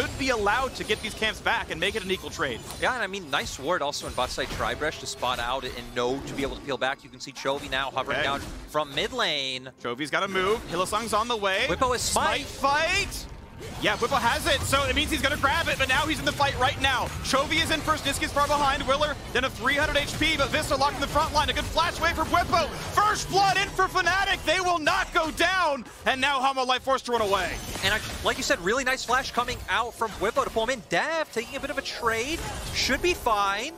should be allowed to get these camps back and make it an equal trade. Yeah, and I mean, nice ward also in bot side Tribresh to spot out and know to be able to peel back. You can see Chovy now hovering Okay. down from mid lane. Chovy's got to move. Hylissang's on the way. Bwipo is Smite smite. fight! Yeah, Bwipo has it, so it means he's gonna grab it, but now he's in the fight right now. Chovy is in first, Nisqy's far behind, Willer then a 300 HP, but Vsta locked in the front line. A good flash wave from Bwipo. First blood in for Fnatic, they will not go down, and now Hanwha Life forced to run away. And I, like you said, really nice flash coming out from Bwipo to pull him in. Dev taking a bit of a trade. Should be fine.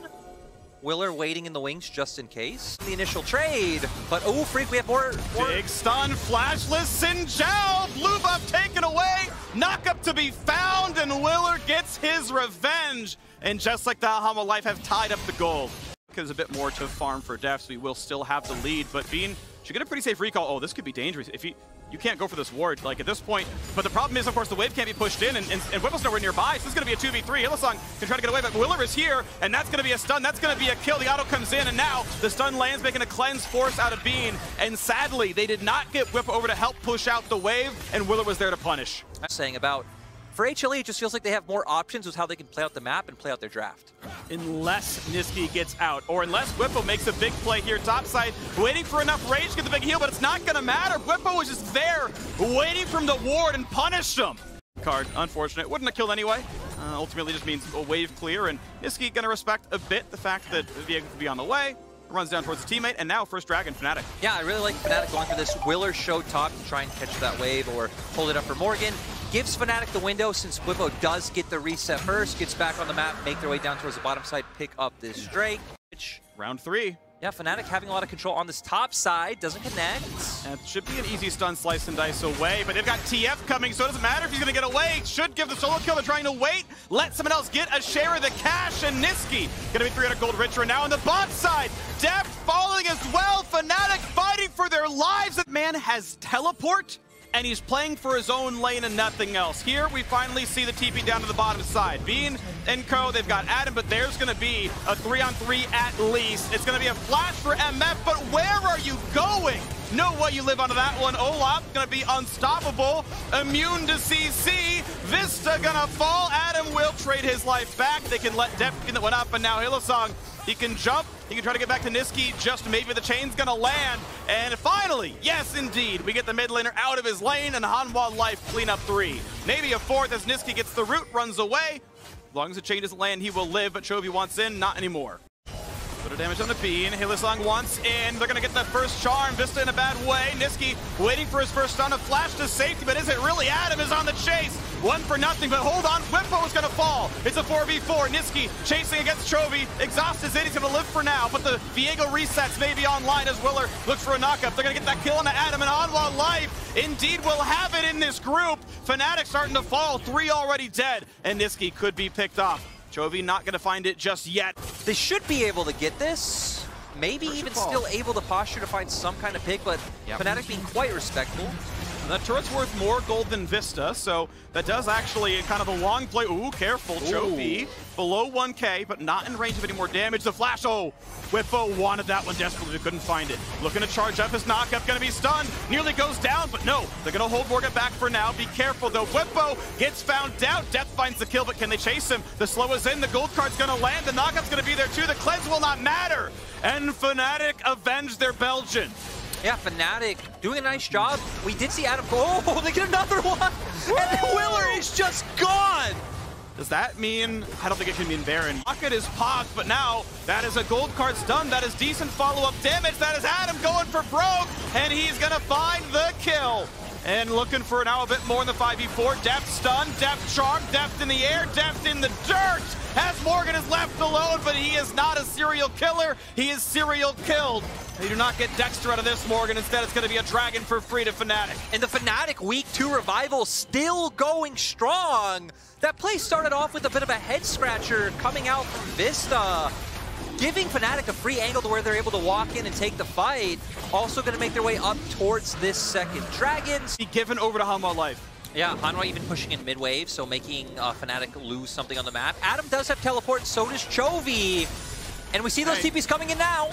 Willer waiting in the wings just in case. The initial trade. But, oh, freak, we have more. more Big stun, flashless, Sinjal, blue buff taken away, knock up to be found, and Willer gets his revenge. And just like that, Hanwha Life have tied up the gold. There's a bit more to farm for Deft, so we will still have the lead, but Bean should get a pretty safe recall. Oh, this could be dangerous. If he, you can't go for this ward, like, at this point. But the problem is, of course, the wave can't be pushed in, and, and, and Bwipo's nowhere nearby, so this is going to be a 2v3. Hylissang can try to get away, but Willer is here, and that's going to be a stun. That's going to be a kill. The auto comes in, and now the stun lands, making a cleanse force out of Bean. And sadly, they did not get Whip over to help push out the wave, and Willer was there to punish. saying about. For HLE, it just feels like they have more options with how they can play out the map and play out their draft. Unless Nisqy gets out, or unless Bwipo makes a big play here topside, waiting for enough rage to get the big heal, but it's not going to matter. Bwipo was just there, waiting for him to ward and punish him. Card, unfortunate. Wouldn't have killed anyway. Uh, ultimately just means a wave clear, and Nisqy going to respect a bit the fact that Viego could be on the way. Runs down towards his teammate, and now first Dragon, Fnatic. Yeah, I really like Fnatic going for this. Willer show top to try and catch that wave or hold it up for Morgan. Gives Fnatic the window since Bwipo does get the reset first, gets back on the map, make their way down towards the bottom side, pick up this Drake. Which, Round three. yeah, Fnatic having a lot of control on this top side, doesn't connect. That should be an easy stun slice and dice away, but they've got TF coming, so it doesn't matter if he's gonna get away. Should give the solo kill. They're trying to wait, let someone else get a share of the cash, and Nisqy gonna be 300 gold richer. Now on the bot side, Deft falling as well. Fnatic fighting for their lives. That man has teleport. And he's playing for his own lane and nothing else. Here we finally see the TP down to the bottom side. Bean and Co, they've got Adam, but there's gonna be a three on three at least. It's gonna be a flash for MF, but where are you going? No way you live onto that one. Olaf gonna be unstoppable. Immune to CC. Vsta gonna fall. Adam will trade his life back. They can let Deft that one up, and now Hylissang, he can jump. He can try to get back to Nisqy. Just maybe the chain's gonna land. And finally, yes indeed, we get the mid laner out of his lane and Hanwha Life clean up three. Maybe a fourth as Nisqy gets the root, runs away. As long as the chain doesn't land, he will live, but Chovy wants in, not anymore. Little damage on the bean. Hylissang wants in. They're going to get the first charm. Vsta in a bad way. Nisqy waiting for his first stun. A flash to safety, but is it really? Adam is on the chase. One for nothing, but hold on. Bwipo is going to fall. It's a 4v4. Nisqy chasing against Chovy. Exhaust is in. He's going to live for now, but the Viego resets may be online as Willer looks for a knockup. They're going to get that kill on the Adam and Hanwha Life. Indeed, will have it in this group. Fnatic starting to fall. Three already dead, and Nisqy could be picked off. Chovy not going to find it just yet. They should be able to get this. Maybe First even still able to posture to find some kind of pick, but Yep. Fnatic being quite respectful. That turret's worth more gold than Vsta, so that does actually kind of a long play. Ooh, careful, Chovy. Below 1k, but not in range of any more damage. The flash, oh, Bwipo wanted that one desperately, couldn't find it. Looking to charge up his knockup, gonna be stunned. Nearly goes down, but no, they're gonna hold Morgan back for now. Be careful though. Bwipo gets found out. Deft finds the kill, but can they chase him? The slow is in, the gold card's gonna land. The knockup's gonna be there too. The cleanse will not matter. And Fnatic avenge their Belgian. Yeah, Fnatic doing a nice job. We did see Adam oh, they get another one! And Willer is just gone! Does that mean, I don't think it can mean Baron. Rocket is popped, but now that is a gold card stun. That is decent follow-up damage. That is Adam going for broke, and he's gonna find the kill. And looking for now a bit more in the 5v4. Depth stun, depth charm, depth in the air, depth in the dirt. As Morgan is left alone, but he is not a serial killer. He is serial killed. They do not get Dexter out of this, Morgan. Instead, it's gonna be a dragon for free to Fnatic. And the Fnatic Week 2 revival still going strong. That play started off with a bit of a head scratcher coming out from Vsta. Giving Fnatic a free angle to where they're able to walk in and take the fight. Also going to make their way up towards this second Dragons. Be given over to Hanwha Life. Yeah, Hanwha even pushing in mid-wave, so making uh, Fnatic lose something on the map. Adam does have teleport, so does Chovy. And we see those Hey. TPs coming in now.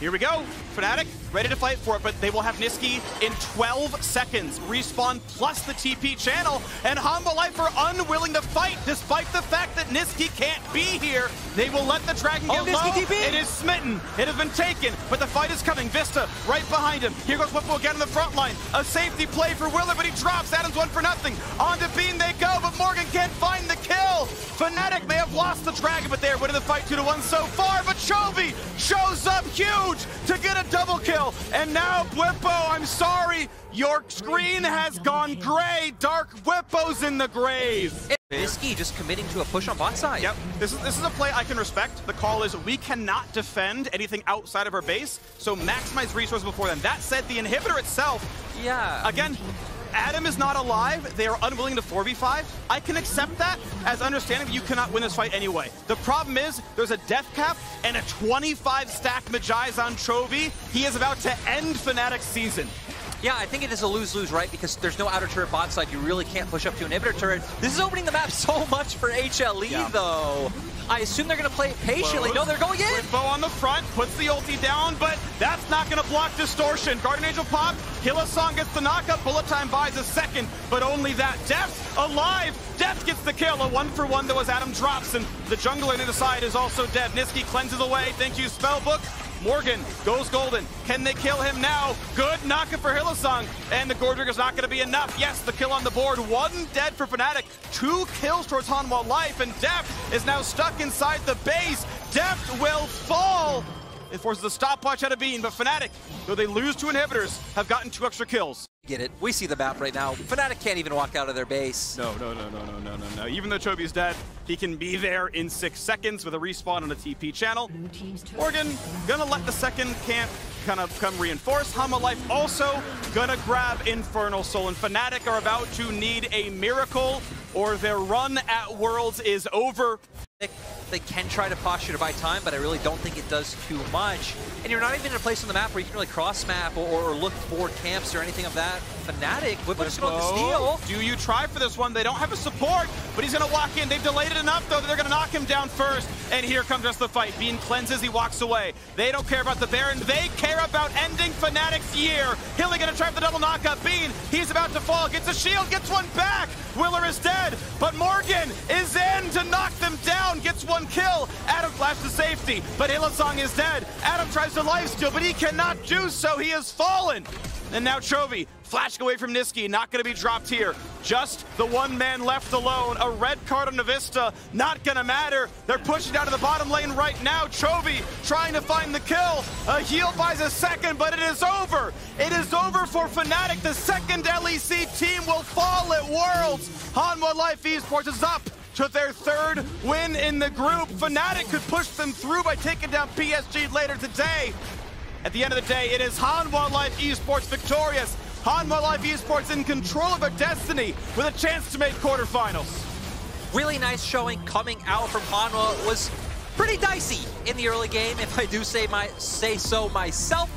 Here we go. Fnatic ready to fight for it, but they will have Nisqy in 12 seconds. Respawn plus the TP channel, and Hanwha Life are unwilling to fight despite the fact that Nisqy can't be here. They will let the Dragon oh, get Oh, low. TP! It is smitten. It has been taken, but the fight is coming. Vsta right behind him. Here goes Bwipo again in the front line. A safety play for Willer, but he drops. Adams one for nothing. On to Bean they go, but Morgan can't find the kill. Fnatic may have lost the Dragon, but they're winning the fight 2 to 1 so far. But Chovy shows up huge to get a double kill. And now Bwipo, I'm sorry, your screen has gone gray. Dark Bwipo's in the grave. Nisqy just committing to a push on bot side. Yep, this is this is a play I can respect. The call is we cannot defend anything outside of our base, so maximize resources before then. That said, the inhibitor itself, Yeah. again, Adam is not alive. They are unwilling to 4v5. I can accept that as understanding you cannot win this fight anyway. The problem is there's a death cap and a 25 stack Mejai's on. He is about to end Fnatic's season. Yeah, I think it is a lose-lose, right? Because there's no outer turret bot side. You really can't push up to an inhibitor turret. This is opening the map so much for HLE, Yeah. though. I assume they're going to play it patiently. No, they're going in. Bwipo on the front, puts the ulti down, but that's not going to block distortion. Guardian Angel pop, Hylissang gets the knockup, Bullet Time buys a second, but only that. Deft alive, Deft gets the kill, a one for one though as Adam drops, and the jungler on the side is also dead. Nisqy cleanses away, thank you Spellbook. Morgan goes golden. Can they kill him now? Good knockup for Hylissang. And the Gordrig is not going to be enough. Yes, the kill on the board. One dead for Fnatic. Two kills towards Hanwha Life. And Deft is now stuck inside the base. Deft will fall. It forces a stopwatch out of Bean. But Fnatic, though they lose two inhibitors, have gotten two extra kills. Get it. We see the map right now. Fnatic can't even walk out of their base. No, no, no, no, no, no, no, no. Even though Chovy's dead, he can be there in six seconds with a respawn on a TP channel. Morgan gonna let the second camp kind of come reinforce. Hanwha Life also gonna grab Infernal Soul, and Fnatic are about to need a miracle or their run at Worlds is over. They- can try to posture to buy time, but I really don't think it does too much. And you're not even in a place on the map where you can really cross map or, or look for camps or anything of that. Fnatic, just going to steal. Do you try for this one? They don't have a support, but he's gonna walk in. They've delayed it enough though that they're gonna knock him down first. And here comes just the fight. Bean cleanses, he walks away. They don't care about the Baron. They care about ending Fnatic's year. Hilly gonna try for the double knockup. Bean, he's about to fall. Gets a shield, gets one back. Willer is dead, but Morgan is in to knock them down. Gets one kill. Adam flashes to safety, but Hylissang is dead. Adam tries to lifesteal, but he cannot do so. He has fallen. And now Chovy flashing away from Nisqy, not going to be dropped here. Just the one man left alone. A red card on Navista, not going to matter. They're pushing down to the bottom lane right now. Chovy trying to find the kill. A heal buys a second, but it is over. It is over for Fnatic. The second LEC team will fall at Worlds. Hanwha Life Esports is up to their third win in the group. Fnatic could push them through by taking down PSG later today. At the end of the day, it is Hanwha Life Esports victorious. Hanwha Life Esports in control of their destiny with a chance to make quarterfinals. Really nice showing coming out from Hanwha was pretty dicey in the early game, if I do say my say so myself.